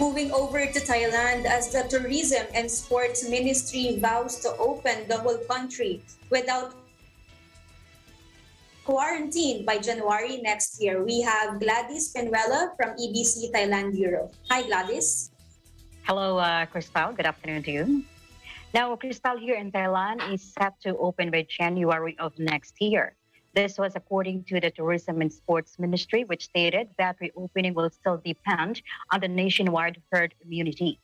Moving over to Thailand as the Tourism and Sports Ministry vows to open the whole country without quarantine by January next year. We have Gladys Pinuela from EBC Thailand Bureau. Hi, Gladys. Hello, uh, Crystal. Good afternoon to you. Now, Crystal here in Thailand is set to open by January of next year. This was according to the Tourism and Sports Ministry, which stated that reopening will still depend on the nationwide herd immunity.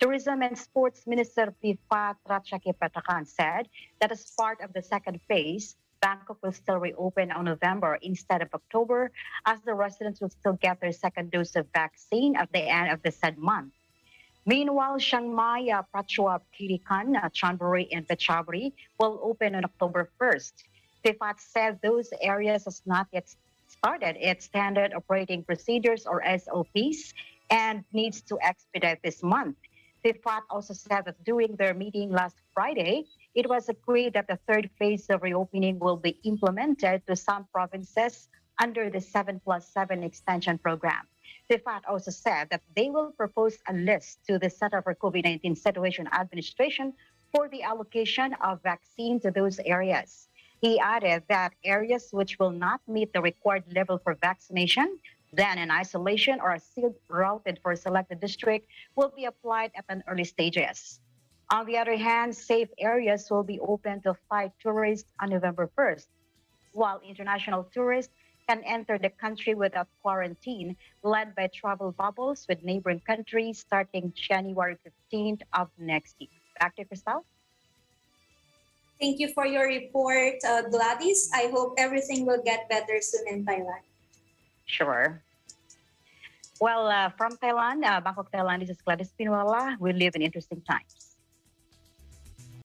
Tourism and Sports Minister Phiphat Ratchakitprakarn said that as part of the second phase, Bangkok will still reopen on November instead of October, as the residents will still get their second dose of vaccine at the end of the said month. Meanwhile, Chiang Mai, uh, Prachuap uh, Chonburi, and Phetchaburi will open on October 1st. Phiphat said those areas has not yet started its standard operating procedures or SOPs and needs to expedite this month. Phiphat also said that during their meeting last Friday, it was agreed that the third phase of reopening will be implemented to some provinces under the 7 plus 7 extension program. Phiphat also said that they will propose a list to the Center for COVID-19 Situation Administration for the allocation of vaccine to those areas. He added that areas which will not meet the required level for vaccination, then in isolation or a sealed routed for selected district, will be applied at an early stages. On the other hand, safe areas will be open to flight tourists on November 1st, while international tourists can enter the country without quarantine, led by travel bubbles with neighboring countries starting January 15th of next year. Back to Crystal. Thank you for your report, uh, Gladys. I hope everything will get better soon in Thailand. Sure. Well, uh, from Thailand, uh, Bangkok, Thailand, this is Gladys Pinuela. We live in interesting times.